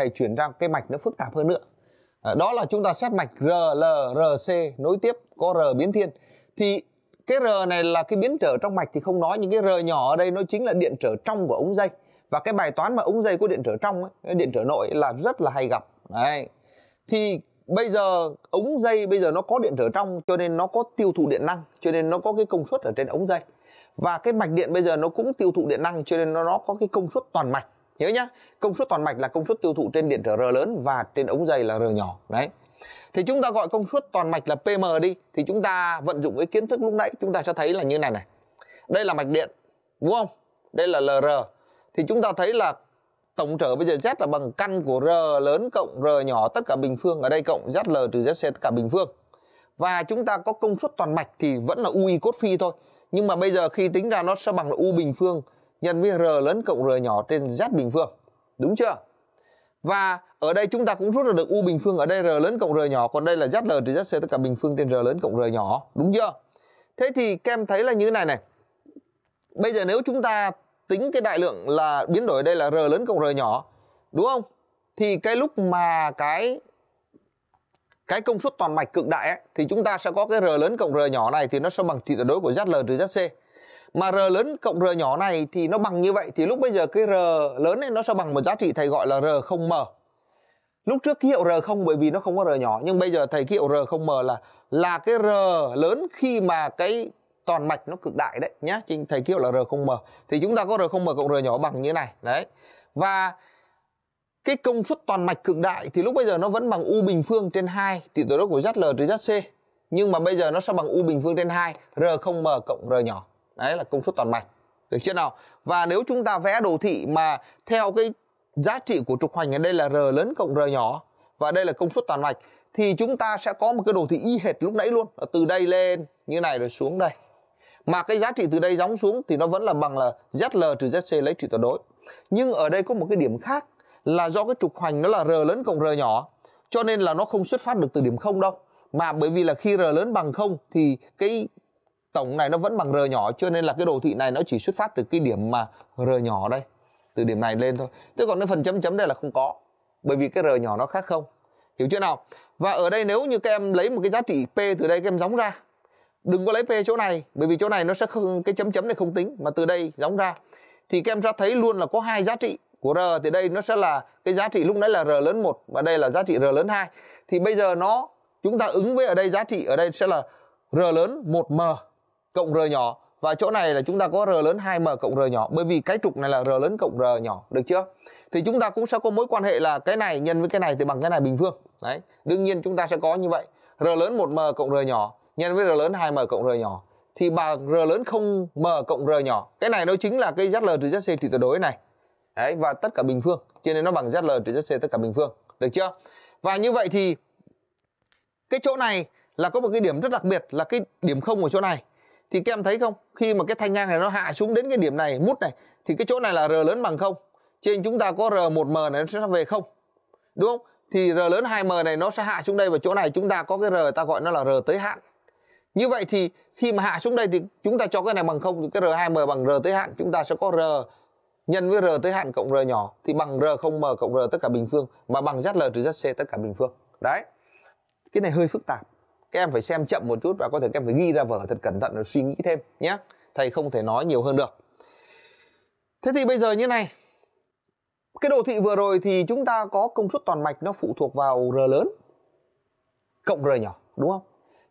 thầy chuyển ra cái mạch nó phức tạp hơn nữa. À, đó là chúng ta xét mạch R L R C nối tiếp có R biến thiên. Thì cái R này là cái biến trở trong mạch thì không nói những cái R nhỏ ở đây nó chính là điện trở trong của ống dây. Và cái bài toán mà ống dây có điện trở trong ấy, cái điện trở nội là rất là hay gặp. Đấy. Thì bây giờ ống dây bây giờ nó có điện trở trong cho nên nó có tiêu thụ điện năng cho nên nó có cái công suất ở trên ống dây. Và cái mạch điện bây giờ nó cũng tiêu thụ điện năng cho nên nó, nó có cái công suất toàn mạch nhớ nhá. Công suất toàn mạch là công suất tiêu thụ trên điện trở R lớn và trên ống dây là R nhỏ. Đấy. Thì chúng ta gọi công suất toàn mạch là PM đi. Thì chúng ta vận dụng cái kiến thức lúc nãy, chúng ta sẽ thấy là như này này. Đây là mạch điện, đúng không? Đây là LR thì chúng ta thấy là tổng trở bây giờ Z là bằng căn của R lớn cộng R nhỏ tất cả bình phương ở đây cộng ZL trừ ZC tất cả bình phương. Và chúng ta có công suất toàn mạch thì vẫn là UI cốt phi thôi. Nhưng mà bây giờ khi tính ra nó sẽ bằng là U bình phương nhân với R lớn cộng R nhỏ trên Z bình phương. Đúng chưa? Và ở đây chúng ta cũng rút ra được U bình phương. Ở đây R lớn cộng R nhỏ còn đây là ZL trừ ZC tất cả bình phương trên R lớn cộng R nhỏ. Đúng chưa? Thế thì kem thấy là như thế này này. Bây giờ nếu chúng ta tính cái đại lượng là biến đổi ở đây là R lớn cộng R nhỏ đúng không? Thì cái lúc mà cái cái công suất toàn mạch cực đại ấy, thì chúng ta sẽ có cái R lớn cộng R nhỏ này thì nó sẽ bằng trị tuyệt đối của ZL trừ ZC mà R lớn cộng R nhỏ này thì nó bằng như vậy thì lúc bây giờ cái R lớn này nó sẽ bằng một giá trị thầy gọi là R không M. Lúc trước ký hiệu R không bởi vì nó không có R nhỏ, nhưng bây giờ thầy ký hiệu R không M là là cái R lớn khi mà cái toàn mạch nó cực đại đấy nhá. Thầy ký hiệu là R không M. Thì chúng ta có R không M cộng R nhỏ bằng như thế này, đấy. Và cái công suất toàn mạch cực đại thì lúc bây giờ nó vẫn bằng U bình phương trên 2 tỷ tuyệt đối của ZL trừ ZC nhưng mà bây giờ nó sẽ bằng U bình phương trên 2 R không M cộng R nhỏ đấy là công suất toàn mạch. Được chưa nào? Và nếu chúng ta vẽ đồ thị mà theo cái giá trị của trục hoành ở đây là R lớn cộng R nhỏ, và đây là công suất toàn mạch, thì chúng ta sẽ có một cái đồ thị y hệt lúc nãy luôn. Từ đây lên, như này rồi xuống đây. Mà cái giá trị từ đây gióng xuống thì nó vẫn là bằng là ZL trừ ZC lấy trị tuyệt đối. Nhưng ở đây có một cái điểm khác là do cái trục hoành nó là R lớn cộng R nhỏ, cho nên là nó không xuất phát được từ điểm không đâu. Mà bởi vì là khi R lớn bằng không thì cái tổng này nó vẫn bằng R nhỏ, cho nên là cái đồ thị này nó chỉ xuất phát từ cái điểm mà R nhỏ đây. Từ điểm này lên thôi. Thế còn cái phần chấm chấm đây là không có, bởi vì cái R nhỏ nó khác không. Hiểu chưa nào? Và ở đây nếu như các em lấy một cái giá trị P từ đây các em gióng ra, đừng có lấy p chỗ này, bởi vì chỗ này nó sẽ không, cái chấm chấm này không tính, mà từ đây gióng ra. Thì các em ra thấy luôn là có hai giá trị của r, thì đây nó sẽ là cái giá trị lúc nãy là r lớn một, và đây là giá trị r lớn hai. Thì bây giờ nó, chúng ta ứng với ở đây giá trị ở đây sẽ là r lớn 1m cộng r nhỏ. Và chỗ này là chúng ta có r lớn 2m cộng r nhỏ, bởi vì cái trục này là r lớn cộng r nhỏ, được chưa? Thì chúng ta cũng sẽ có mối quan hệ là cái này nhân với cái này thì bằng cái này bình phương. Đấy, đương nhiên chúng ta sẽ có như vậy. R lớn 1m cộng r nhỏ nhân với r lớn 2m cộng r nhỏ. Thì bằng r lớn 0m cộng r nhỏ. Cái này nó chính là cái zl trừ zc trị tuyệt đối này. Đấy, và tất cả bình phương. Cho nên nó bằng zl trừ zc tất cả bình phương. Được chưa? Và như vậy thì cái chỗ này là có một cái điểm rất đặc biệt là cái điểm không ở chỗ này thì các em thấy không? Khi mà cái thanh ngang này nó hạ xuống đến cái điểm này, mút này, thì cái chỗ này là r lớn bằng không? Trên chúng ta có r 1m này, nó sẽ về không? Đúng không? Thì r lớn 2m này nó sẽ hạ xuống đây và chỗ này chúng ta có cái r ta gọi nó là r tới hạn. Như vậy thì khi mà hạ xuống đây thì chúng ta cho cái này bằng không? Thì cái R2M bằng R tới hạn, chúng ta sẽ có R nhân với R tới hạn cộng R nhỏ. Thì bằng R không M cộng R tất cả bình phương, mà bằng ZL trừ ZC tất cả bình phương. Đấy. Cái này hơi phức tạp. Các em phải xem chậm một chút và có thể các em phải ghi ra vở thật cẩn thận rồi suy nghĩ thêm nhé. Thầy không thể nói nhiều hơn được. Thế thì bây giờ như này. Cái đồ thị vừa rồi thì chúng ta có công suất toàn mạch nó phụ thuộc vào R lớn cộng R nhỏ, đúng không?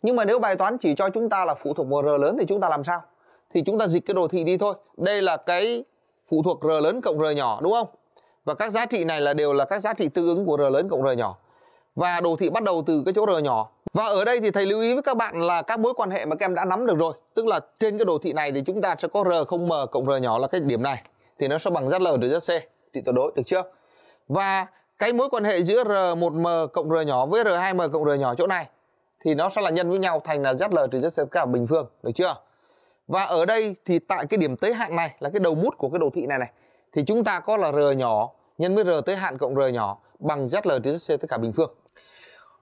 nhưng mà nếu bài toán chỉ cho chúng ta là phụ thuộc vào r lớn thì chúng ta làm sao thì chúng ta dịch cái đồ thị đi thôi đây là cái phụ thuộc r lớn cộng r nhỏ, đúng không và các giá trị này là đều là các giá trị tương ứng của r lớn cộng r nhỏ và đồ thị bắt đầu từ cái chỗ r nhỏ. Và ở đây thì thầy lưu ý với các bạn là các mối quan hệ mà các em đã nắm được rồi. Tức là trên cái đồ thị này thì chúng ta sẽ có r không m cộng r nhỏ là cái điểm này. Thì nó sẽ bằng zl trừ zc thì tuyệt đối được chưa? Và cái mối quan hệ giữa r1m cộng r nhỏ với r2m cộng r nhỏ chỗ này thì nó sẽ là nhân với nhau thành là ZL trừ ZC cả bình phương, được chưa? Và ở đây thì tại cái điểm tới hạn này là cái đầu mút của cái đồ thị này này thì chúng ta có là R nhỏ nhân với R tới hạn cộng R nhỏ bằng ZL trừ ZC tất cả bình phương.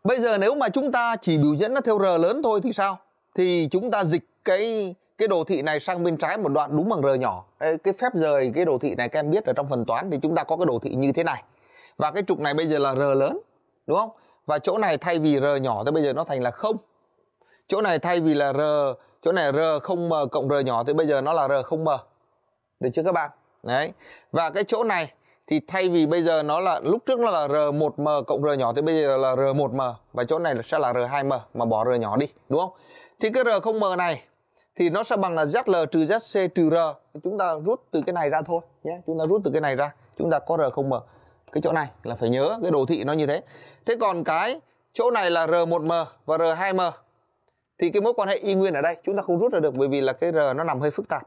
Bây giờ nếu mà chúng ta chỉ biểu diễn nó theo R lớn thôi thì sao? Thì chúng ta dịch cái cái đồ thị này sang bên trái một đoạn đúng bằng R nhỏ. Cái phép rời cái đồ thị này các em biết ở trong phần toán thì chúng ta có cái đồ thị như thế này. và cái trục này bây giờ là r lớn, đúng không và chỗ này thay vì r nhỏ thì bây giờ nó thành là không chỗ này thay vì là r, chỗ này r không m cộng r nhỏ thì bây giờ nó là r không m được chưa các bạn đấy và cái chỗ này thì thay vì bây giờ nó là, lúc trước nó là R1M cộng R nhỏ, thì bây giờ là R1M và chỗ này sẽ là R2M mà bỏ R nhỏ đi, đúng không? Thì cái R0M này, thì nó sẽ bằng là ZL trừ ZC trừ R. Chúng ta rút từ cái này ra thôi, nhé. Chúng ta rút từ cái này ra. Chúng ta có R0M. Cái chỗ này là phải nhớ, cái đồ thị nó như thế. Thế còn cái chỗ này là R1M và R2M thì cái mối quan hệ y nguyên ở đây, chúng ta không rút ra được, bởi vì là cái R nó nằm hơi phức tạp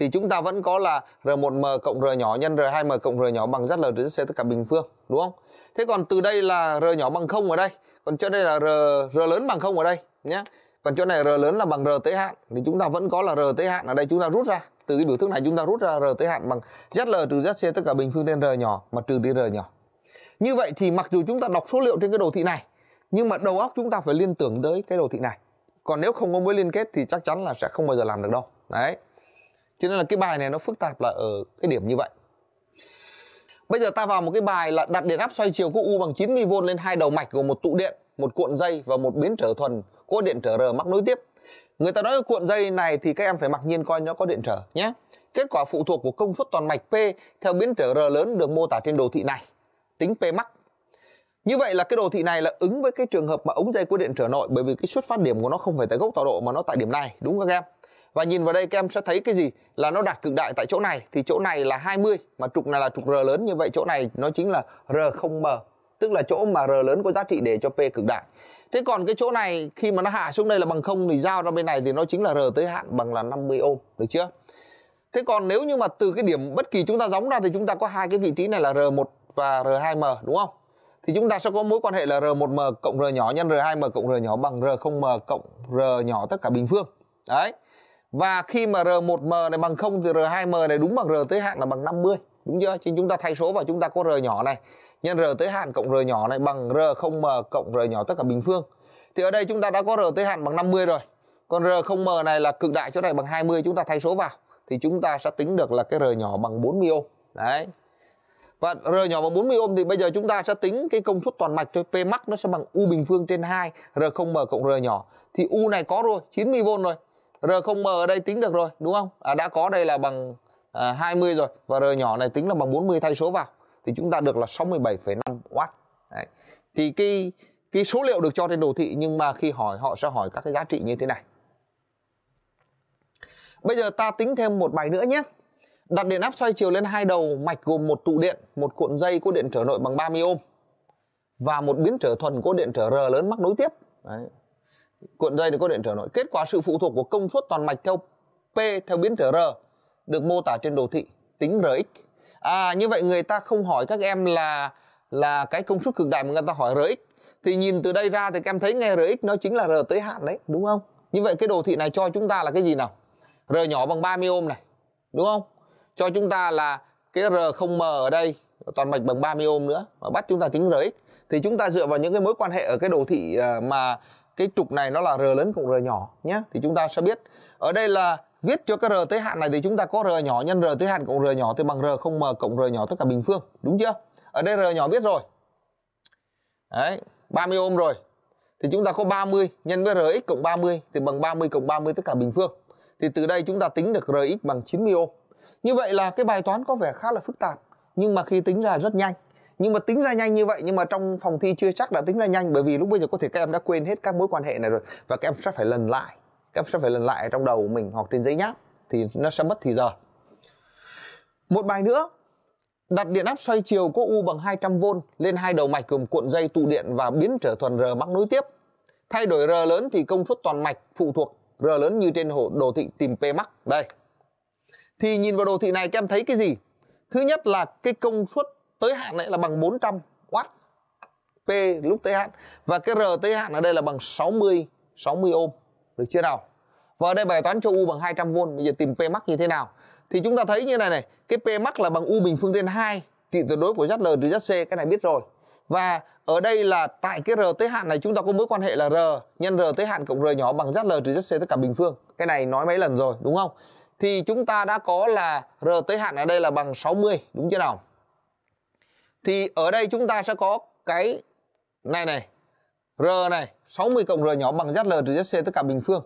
thì chúng ta vẫn có là R1M cộng R nhỏ nhân R2M cộng R nhỏ bằng ZL trừ ZC tất cả bình phương đúng không? Thế còn từ đây là R nhỏ bằng không ở đây, còn chỗ đây là R R lớn bằng không ở đây nhé. Còn chỗ này R lớn là bằng R tới hạn thì chúng ta vẫn có là R tới hạn ở đây chúng ta rút ra. Từ cái biểu thức này chúng ta rút ra R tới hạn bằng ZL trừ ZC tất cả bình phương trên R nhỏ mà trừ đi R nhỏ. Như vậy thì mặc dù chúng ta đọc số liệu trên cái đồ thị này nhưng mà đầu óc chúng ta phải liên tưởng tới cái đồ thị này. Còn nếu không có mối liên kết thì chắc chắn là sẽ không bao giờ làm được đâu. Đấy cho nên là cái bài này nó phức tạp là ở cái điểm như vậy Bây giờ ta vào một cái bài là đặt điện áp xoay chiều của U bằng 90V lên hai đầu mạch gồm một tụ điện, một cuộn dây và một biến trở thuần có điện trở R mắc nối tiếp. Người ta nói cuộn dây này thì các em phải mặc nhiên coi nó có điện trở nhé. Kết quả phụ thuộc của công suất toàn mạch P theo biến trở R lớn được mô tả trên đồ thị này. Tính P mắc. Như vậy là cái đồ thị này là ứng với cái trường hợp mà ống dây có điện trở nội bởi vì cái xuất phát điểm của nó không phải tại gốc tọa độ mà nó tại điểm này, đúng không các em? Và nhìn vào đây các em sẽ thấy cái gì? Là nó đạt cực đại tại chỗ này thì chỗ này là 20 mà trục này là trục R lớn như vậy chỗ này nó chính là R0M tức là chỗ mà R lớn có giá trị để cho P cực đại. Thế còn cái chỗ này khi mà nó hạ xuống đây là bằng không thì giao ra bên này thì nó chính là R tới hạn bằng là 50 ohm, được chưa? Thế còn nếu như mà từ cái điểm bất kỳ chúng ta gióng ra thì chúng ta có hai cái vị trí này là R1 và R2M đúng không? Thì chúng ta sẽ có mối quan hệ là R1M cộng R nhỏ nhân R2M cộng R nhỏ bằng R0M cộng R nhỏ tất cả bình phương. Đấy. Và khi mà R1M này bằng 0 thì R2M này đúng bằng R tới hạn là bằng 50. Đúng chưa? Chứ chúng ta thay số và chúng ta có R nhỏ này. Nhân R tới hạn cộng R nhỏ này bằng R0M cộng R nhỏ tất cả bình phương. Thì ở đây chúng ta đã có R tới hạn bằng 50 rồi. Còn R0M này là cực đại chỗ này bằng 20 chúng ta thay số vào thì chúng ta sẽ tính được là cái R nhỏ bằng 40 ohm. Đấy. Và R nhỏ bằng 40 ohm thì bây giờ chúng ta sẽ tính cái công suất toàn mạch thôi. P max nó sẽ bằng U bình phương trên 2 R0M cộng R nhỏ. Thì U này có rồi, 90V rồi. R0M ở đây tính được rồi đúng không? À, đã có đây là bằng à, 20 rồi và R nhỏ này tính là bằng 40 thay số vào thì chúng ta được là 67,5W. Đấy. Thì cái cái số liệu được cho trên đồ thị nhưng mà khi hỏi họ sẽ hỏi các cái giá trị như thế này. Bây giờ ta tính thêm một bài nữa nhé. Đặt điện áp xoay chiều lên hai đầu mạch gồm một tụ điện, một cuộn dây có điện trở nội bằng 30 ohm và một biến trở thuần có điện trở R lớn mắc nối tiếp. Đấy cuộn dây được có điện trở nội. Kết quả sự phụ thuộc của công suất toàn mạch theo P theo biến trở R được mô tả trên đồ thị tính Rx. À như vậy người ta không hỏi các em là là cái công suất cực đại mà người ta hỏi Rx. Thì nhìn từ đây ra thì các em thấy nghe Rx nó chính là R tới hạn đấy, đúng không? Như vậy cái đồ thị này cho chúng ta là cái gì nào? R nhỏ bằng 30 ohm này, đúng không? Cho chúng ta là cái r không m ở đây toàn mạch bằng 30 ohm nữa và bắt chúng ta tính Rx thì chúng ta dựa vào những cái mối quan hệ ở cái đồ thị à, mà cái trục này nó là r lớn cộng r nhỏ nhé thì chúng ta sẽ biết. Ở đây là viết cho cái r tới hạn này thì chúng ta có r nhỏ nhân r tới hạn cộng r nhỏ thì bằng r không m cộng r nhỏ tất cả bình phương, đúng chưa? Ở đây r nhỏ biết rồi. Đấy 30 ohm rồi. Thì chúng ta có 30 nhân với rx cộng 30 thì bằng 30 cộng 30 tất cả bình phương. Thì từ đây chúng ta tính được rx bằng 90 ohm như vậy là cái bài toán có vẻ khá là phức tạp, nhưng mà khi tính ra rất nhanh nhưng mà tính ra nhanh như vậy, nhưng mà trong phòng thi chưa chắc đã tính ra nhanh, bởi vì lúc bây giờ có thể các em đã quên hết các mối quan hệ này rồi, và các em sẽ phải lần lại, các em sẽ phải lần lại trong đầu mình hoặc trên giấy nháp, thì nó sẽ mất thì giờ một bài nữa, đặt điện áp xoay chiều có U bằng 200V lên hai đầu mạch gồm cuộn dây tụ điện và biến trở thuần R mắc nối tiếp. Thay đổi R lớn thì công suất toàn mạch phụ thuộc R lớn như trên hồ, đồ thị tìm P mắc. Đây. Thì nhìn vào đồ thị này các em thấy cái gì? Thứ nhất là cái công suất tới hạn này là bằng 400 watt P lúc tới hạn. Và cái R tới hạn ở đây là bằng 60 60 ohm. Được chưa nào? Và ở đây bài toán cho U bằng 200V bây giờ tìm P max như thế nào? Thì chúng ta thấy như này này. Cái P max là bằng U bình phương trên 2 trị tuyệt đối của ZL trừ ZC cái này biết rồi. Và ở đây là tại cái R tới hạn này chúng ta có mối quan hệ là R nhân R tới hạn cộng R nhỏ bằng ZL trừ ZC tất cả bình phương. Cái này nói mấy lần rồi, đúng không? Thì chúng ta đã có là R tới hạn ở đây là bằng 60 đúng chưa nào? Thì ở đây chúng ta sẽ có cái này này, R này 60 cộng R nhỏ bằng ZL trừ ZC tất cả bình phương.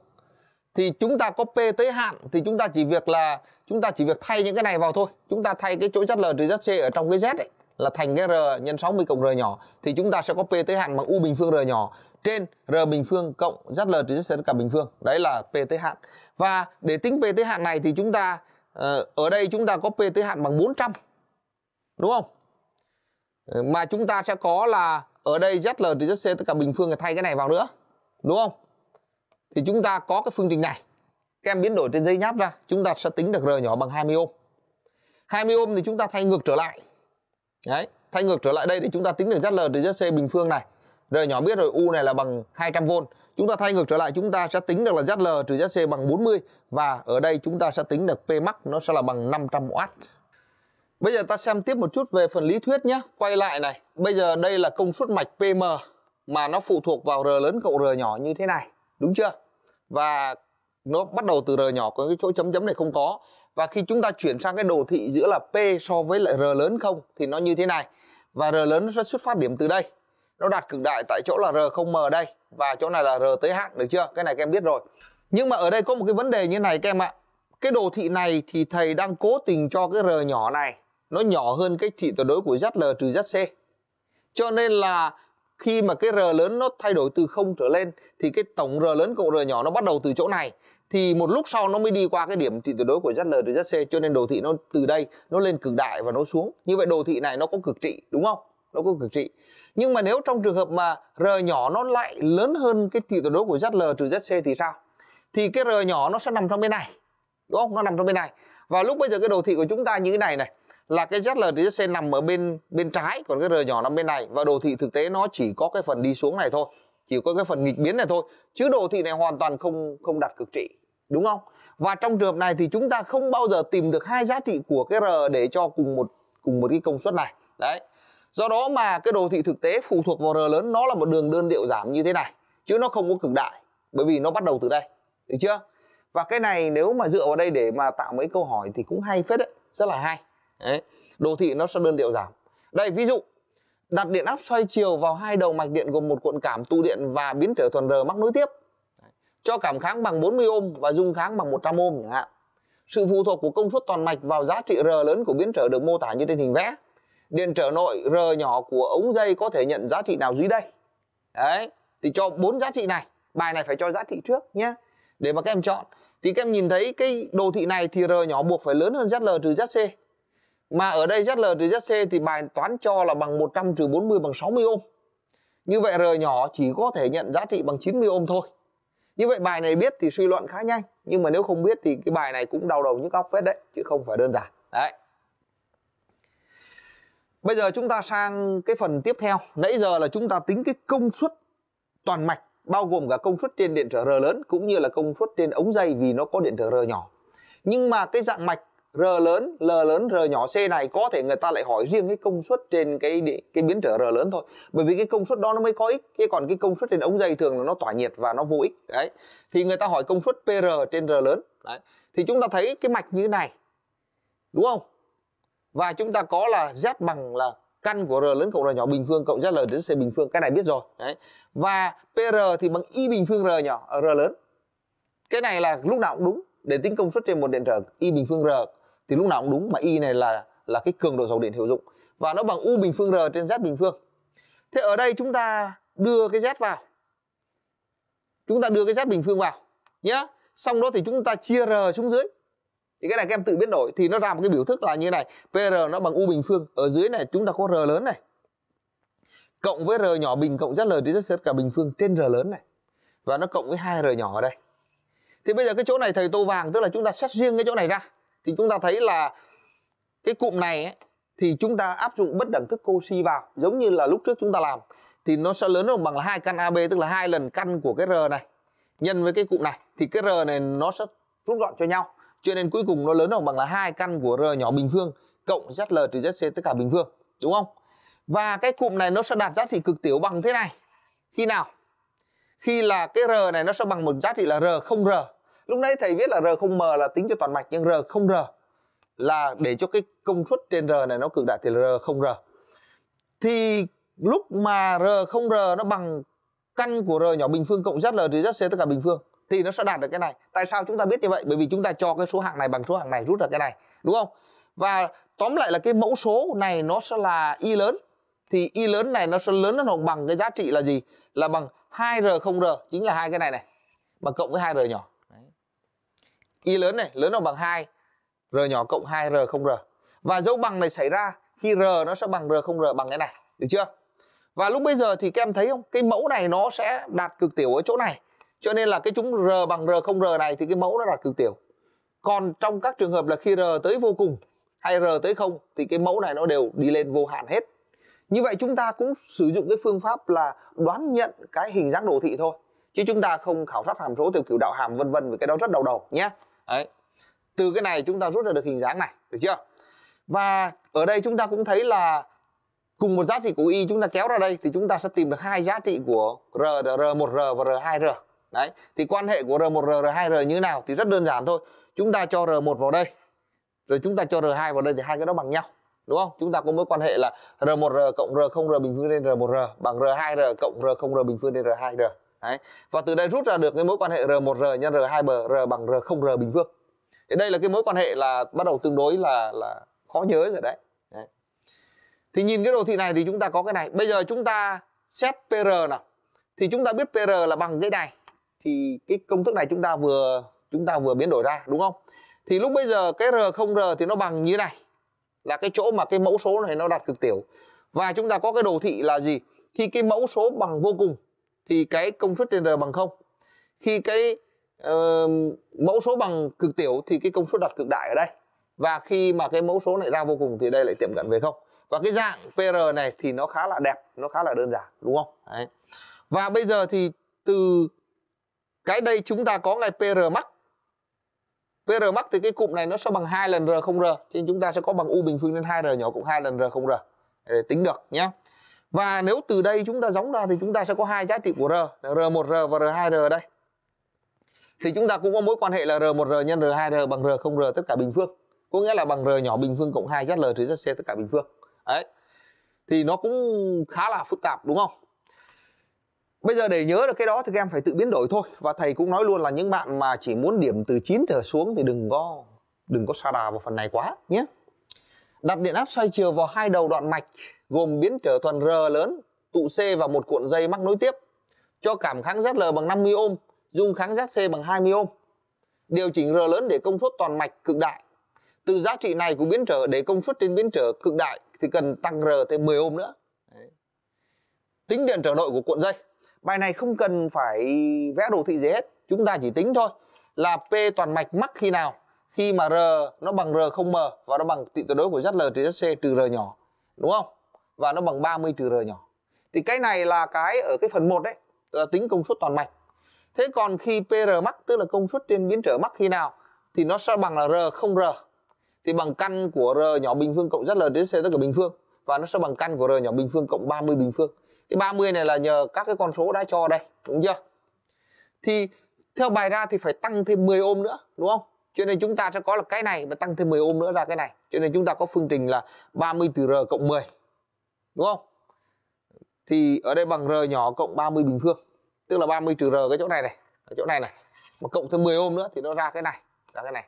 Thì chúng ta có P tới hạn, thì chúng ta chỉ việc là, chúng ta chỉ việc thay những cái này vào thôi. Chúng ta thay cái chỗ ZL trừ ZC ở trong cái Z ấy, là thành cái R nhân 60 cộng R nhỏ. Thì chúng ta sẽ có P tới hạn bằng U bình phương R nhỏ. Trên R bình phương cộng ZL trừ ZC tất cả bình phương. Đấy là P tới hạn. Và để tính P tới hạn này thì chúng ta ờ, ở đây chúng ta có P tới hạn bằng 400 đúng không? Ờ, mà chúng ta sẽ có là ở đây ZL trừ ZC tất cả bình phương là thay cái này vào nữa, đúng không? Thì chúng ta có cái phương trình này. Các em biến đổi trên giấy nháp ra, chúng ta sẽ tính được R nhỏ bằng 20 ohm. 20 ohm thì chúng ta thay ngược trở lại. Đấy, thay ngược trở lại đây để chúng ta tính được ZL trừ ZC bình phương này. R nhỏ biết rồi, U này là bằng 200V chúng ta thay ngược trở lại, chúng ta sẽ tính được là ZL trừ ZC bằng 40 và ở đây chúng ta sẽ tính được P max nó sẽ là bằng 500W Bây giờ ta xem tiếp một chút về phần lý thuyết nhé Quay lại này, Bây giờ đây là công suất mạch PM Mà nó phụ thuộc vào R lớn cộng R nhỏ như thế này, Đúng chưa? Và nó bắt đầu từ R nhỏ, Có cái chỗ chấm chấm này không có. Và khi chúng ta chuyển sang cái đồ thị giữa là P so với lại R lớn không Thì nó như thế này. Và R lớn nó sẽ xuất phát điểm từ đây. Nó đạt cực đại tại chỗ là R không M đây, Và chỗ này là R tới hạn, được chưa? Cái này các em biết rồi. Nhưng mà ở đây có một cái vấn đề như này các em ạ. Cái đồ thị này thì thầy đang cố tình cho cái R nhỏ này nó nhỏ hơn cái thị tuyệt đối của ZL trừ ZC. Cho nên là khi mà cái R lớn nó thay đổi từ 0 trở lên, thì cái tổng R lớn cộng R nhỏ nó bắt đầu từ chỗ này thì một lúc sau nó mới đi qua cái điểm thị tuyệt đối của ZL trừ ZC cho nên đồ thị nó từ đây nó lên cực đại và nó xuống. Như vậy đồ thị này nó có cực trị, đúng không? Nó có cực trị. Nhưng mà nếu trong trường hợp mà R nhỏ nó lại lớn hơn cái thị tuyệt đối của ZL trừ ZC thì sao? Thì cái R nhỏ nó sẽ nằm trong bên này. Đúng không? Nó nằm trong bên này. Và lúc bây giờ cái đồ thị của chúng ta như thế này này là cái ZL thì sẽ nằm ở bên bên trái, còn cái R nhỏ nằm bên này. Và đồ thị thực tế nó chỉ có cái phần đi xuống này thôi, chỉ có cái phần nghịch biến này thôi. Chứ đồ thị này hoàn toàn không không đặt cực trị, đúng không? Và trong trường hợp này thì chúng ta không bao giờ tìm được hai giá trị của cái R để cho cùng một cùng một cái công suất này. Đấy. Do đó mà cái đồ thị thực tế phụ thuộc vào R lớn, nó là một đường đơn điệu giảm như thế này, chứ nó không có cực đại, bởi vì nó bắt đầu từ đây, được chưa? Và cái này nếu mà dựa vào đây để mà tạo mấy câu hỏi thì cũng hay phết đấy, rất là hay. Đấy. Đồ thị nó sẽ đơn điệu giảm. Đây ví dụ đặt điện áp xoay chiều vào hai đầu mạch điện gồm một cuộn cảm tu điện và biến trở thuần R mắc nối tiếp. Cho cảm kháng bằng 40 ohm và dung kháng bằng 100 ohm chẳng hạn. Sự phụ thuộc của công suất toàn mạch vào giá trị R lớn của biến trở được mô tả như trên hình vẽ. Điện trở nội R nhỏ của ống dây có thể nhận giá trị nào dưới đây? Đấy, thì cho bốn giá trị này. Bài này phải cho giá trị trước nhé. Để mà các em chọn. Thì các em nhìn thấy cái đồ thị này thì R nhỏ buộc phải lớn hơn ZL trừ ZC. Mà ở đây ZL trừ ZC thì bài toán cho là bằng 100 trừ 40 bằng 60 ohm. Như vậy R nhỏ chỉ có thể nhận giá trị bằng 90 ohm thôi. Như vậy bài này biết thì suy luận khá nhanh. Nhưng mà nếu không biết thì cái bài này cũng đau đầu như óc phết đấy. Chứ không phải đơn giản. Đấy. Bây giờ chúng ta sang cái phần tiếp theo. Nãy giờ là chúng ta tính cái công suất toàn mạch, bao gồm cả công suất trên điện trở R lớn cũng như là công suất trên ống dây vì nó có điện trở R nhỏ. Nhưng mà cái dạng mạch R lớn, L lớn, R nhỏ C này có thể người ta lại hỏi riêng cái công suất trên cái cái biến trở R lớn thôi. Bởi vì cái công suất đó nó mới có ích, cái còn cái công suất trên ống dây thường là nó tỏa nhiệt và nó vô ích. Đấy. Thì người ta hỏi công suất PR trên R lớn. Đấy. Thì chúng ta thấy cái mạch như thế này. Đúng không? Và chúng ta có là Z bằng là căn của R lớn cộng R nhỏ bình phương cộng ZL đến C bình phương, cái này biết rồi. Đấy. Và PR thì bằng Y bình phương R nhỏ R lớn. Cái này là lúc nào cũng đúng để tính công suất trên một điện trở Y bình phương R thì lúc nào cũng đúng, mà y này là là cái cường độ dòng điện hiệu dụng. Và nó bằng u bình phương r trên z bình phương. Thế ở đây chúng ta đưa cái z vào. Chúng ta đưa cái z bình phương vào nhé xong đó thì chúng ta chia r xuống dưới. Thì cái này các em tự biến đổi. Thì nó ra một cái biểu thức là như này. Pr nó bằng u bình phương. Ở dưới này chúng ta có r lớn này. Cộng với r nhỏ bình cộng zl thì rất cả bình phương trên r lớn này. Và nó cộng với hai r nhỏ ở đây. Thì bây giờ cái chỗ này thầy tô vàng, tức là chúng ta xét riêng cái chỗ này ra thì chúng ta thấy là cái cụm này ấy, thì chúng ta áp dụng bất đẳng thức Cauchy vào giống như là lúc trước chúng ta làm. Thì nó sẽ lớn hơn bằng là hai căn AB tức là hai lần căn của cái R này. Nhân với cái cụm này thì cái R này nó sẽ rút gọn cho nhau. Cho nên cuối cùng nó lớn hơn bằng là hai căn của R nhỏ bình phương cộng ZL trừ ZC tất cả bình phương đúng không? Và cái cụm này nó sẽ đạt giá trị cực tiểu bằng thế này. Khi nào? Khi là cái R này nó sẽ bằng một giá trị là R không R lúc nãy thầy viết là r không m là tính cho toàn mạch nhưng r không r là để cho cái công suất trên r này nó cực đại thì r không r thì lúc mà R không R nó bằng căn của R nhỏ bình phương cộng ZL trừ ZC tất cả bình phương thì nó sẽ đạt được cái này. Tại sao chúng ta biết như vậy? Bởi vì chúng ta cho cái số hạng này bằng số hạng này rút ra cái này, đúng không? Và tóm lại là cái mẫu số này nó sẽ là y lớn thì y lớn này nó sẽ lớn hơn bằng cái giá trị là gì? Là bằng 2R không R chính là hai cái này này mà cộng với 2R nhỏ. Y lớn này lớn nó bằng 2 R nhỏ cộng 2R không R. Và dấu bằng này xảy ra khi R nó sẽ bằng R không R bằng cái này, được chưa? Và lúc bây giờ thì các em thấy không? Cái mẫu này nó sẽ đạt cực tiểu ở chỗ này. Cho nên là cái chúng R bằng R không R này thì cái mẫu nó đạt cực tiểu. Còn trong các trường hợp là khi R tới vô cùng hay R tới không thì cái mẫu này nó đều đi lên vô hạn hết. Như vậy chúng ta cũng sử dụng cái phương pháp là đoán nhận cái hình dáng đồ thị thôi. Chứ chúng ta không khảo sát hàm số theo kiểu đạo hàm vân vân vì cái đó rất đau đầu nhé. Đấy. Từ cái này chúng ta rút ra được hình dáng này, được chưa? Và ở đây chúng ta cũng thấy là cùng một giá trị của y chúng ta kéo ra đây thì chúng ta sẽ tìm được hai giá trị của r r1r và r2r. Đấy, thì quan hệ của r1r r2r như thế nào thì rất đơn giản thôi. Chúng ta cho r1 vào đây. Rồi chúng ta cho r2 vào đây thì hai cái đó bằng nhau. Đúng không? Chúng ta có mối quan hệ là r1r cộng r0r bình phương lên r1r bằng r2r cộng r0r bình phương lên r2r. Đấy. Và từ đây rút ra được cái mối quan hệ r1r nhân r2b r bằng r0r bình phương. Thì đây là cái mối quan hệ là bắt đầu tương đối là là khó nhớ rồi đấy. đấy. Thì nhìn cái đồ thị này thì chúng ta có cái này. Bây giờ chúng ta xét PR nào. Thì chúng ta biết PR là bằng cái này. Thì cái công thức này chúng ta vừa, chúng ta vừa biến đổi ra, đúng không? Thì lúc bây giờ cái R không, R thì nó bằng như thế này. Là cái chỗ mà cái mẫu số này nó đạt cực tiểu. Và chúng ta có cái đồ thị là gì? Khi cái mẫu số bằng vô cùng thì cái công suất trên R bằng không. Khi cái uh, mẫu số bằng cực tiểu thì cái công suất đặt cực đại ở đây. Và khi mà cái mẫu số này ra vô cùng thì đây lại tiệm cận về không. Và cái dạng PR này thì nó khá là đẹp nó khá là đơn giản đúng không? Đấy. và bây giờ thì từ cái đây chúng ta có ngày PR max. PR max thì cái cụm này nó sẽ bằng hai lần R không R cho nên chúng ta sẽ có bằng U bình phương lên 2R nhỏ cũng hai lần R không R. Để tính được nhé và nếu từ đây chúng ta giống ra thì chúng ta sẽ có hai giá trị của R R1R và R2R ở đây. Thì chúng ta cũng có mối quan hệ là R1R nhân R2R bằng R không R tất cả bình phương. Có nghĩa là bằng R nhỏ bình phương cộng 2 ZL trừ ZC tất cả bình phương. Đấy. Thì nó cũng khá là phức tạp, đúng không? Bây giờ để nhớ được cái đó thì các em phải tự biến đổi thôi. Và thầy cũng nói luôn là những bạn mà chỉ muốn điểm từ 9 trở xuống thì đừng có đừng có sa đà vào phần này quá, nhé. Đặt điện áp xoay chiều vào hai đầu đoạn mạch, gồm biến trở thuần R lớn, tụ C và một cuộn dây mắc nối tiếp, cho cảm kháng ZL bằng 50 ohm, dung kháng ZC bằng 20 ohm. Điều chỉnh R lớn để công suất toàn mạch cực đại. Từ giá trị này của biến trở để công suất trên biến trở cực đại thì cần tăng R thêm 10 ohm nữa. Đấy. Tính điện trở nội của cuộn dây. Bài này không cần phải vẽ đồ thị gì hết. Chúng ta chỉ tính thôi là P toàn mạch mắc khi nào? Khi mà R nó bằng R không M và nó bằng trị tuyệt đối của ZL trừ ZC trừ R nhỏ. Đúng không? Và nó bằng 30 trừ R nhỏ. Thì cái này là cái ở cái phần 1 đấy, là tính công suất toàn mạch. Thế còn khi PR mắc tức là công suất trên biến trở mắc khi nào thì nó sẽ bằng là R không R. Thì bằng căn của R nhỏ bình phương cộng ZL z C tất cả bình phương và nó sẽ bằng căn của R nhỏ bình phương cộng 30 bình phương. Cái 30 này là nhờ các cái con số đã cho đây, đúng chưa? Thì theo bài ra thì phải tăng thêm 10 ôm nữa, đúng không? Cho nên chúng ta sẽ có là cái này và tăng thêm 10 ôm nữa ra cái này. Cho nên chúng ta có phương trình là 30 từ R cộng 10. Đúng không? Thì ở đây bằng R nhỏ cộng 30 bình phương tức là 30 trừ r cái chỗ này này ở chỗ này này mà cộng thêm 10 ôm nữa thì nó ra cái này ra cái này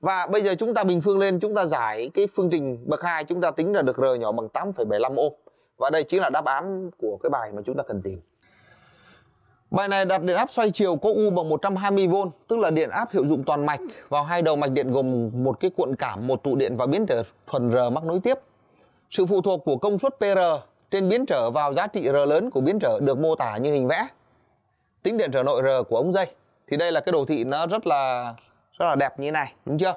và bây giờ chúng ta bình phương lên chúng ta giải cái phương trình bậc 2 chúng ta tính là được r nhỏ bằng 8,75 ôm và đây chính là đáp án của cái bài mà chúng ta cần tìm Bài này đặt điện áp xoay chiều có U bằng 120V, tức là điện áp hiệu dụng toàn mạch. Vào hai đầu mạch điện gồm một cái cuộn cảm, một tụ điện và biến trở thuần R mắc nối tiếp. Sự phụ thuộc của công suất PR trên biến trở vào giá trị R lớn của biến trở được mô tả như hình vẽ. Tính điện trở nội R của ống dây. Thì đây là cái đồ thị nó rất là rất là đẹp như thế này đúng chưa?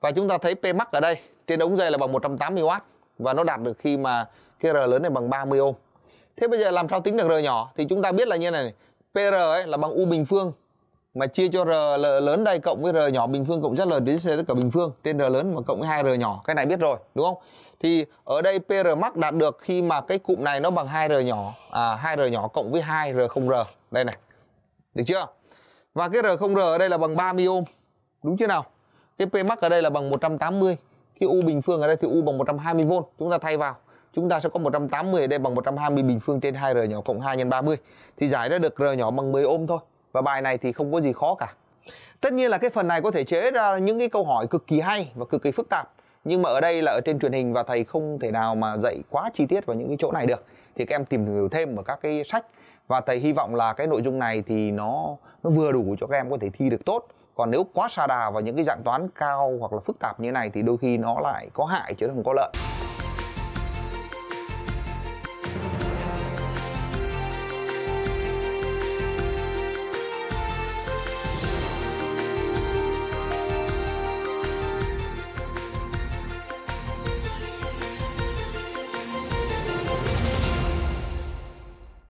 Và chúng ta thấy P max ở đây trên ống dây là bằng 180W và nó đạt được khi mà cái R lớn này bằng 30 ohm. Thế bây giờ làm sao tính được R nhỏ? Thì chúng ta biết là như này. PR ấy là bằng U bình phương, mà chia cho R lớn đây cộng với R nhỏ bình phương cộng ZL đến C tất cả bình phương, trên R lớn mà cộng với 2R nhỏ, cái này biết rồi, đúng không thì ở đây PR max đạt được khi mà cái cụm này nó bằng 2R nhỏ à 2R nhỏ cộng với 2R không R, đây này, được chưa? Và cái r không r ở đây là bằng 30 ohm. Đúng chưa nào? Cái P max ở đây là bằng 180. Cái U bình phương ở đây thì U bằng 120V. Chúng ta thay vào. Chúng ta sẽ có 180 ở đây bằng 120 bình phương trên 2r nhỏ cộng 2 nhân 30 thì giải ra được r nhỏ bằng 10 ôm thôi. Và bài này thì không có gì khó cả. Tất nhiên là cái phần này có thể chế ra những cái câu hỏi cực kỳ hay và cực kỳ phức tạp. Nhưng mà ở đây là ở trên truyền hình và thầy không thể nào mà dạy quá chi tiết vào những cái chỗ này được. Thì các em tìm hiểu thêm ở các cái sách. Và thầy hy vọng là cái nội dung này thì nó nó vừa đủ cho các em có thể thi được tốt. Còn nếu quá xa đà vào những cái dạng toán cao hoặc là phức tạp như này thì đôi khi nó lại có hại chứ không có lợi.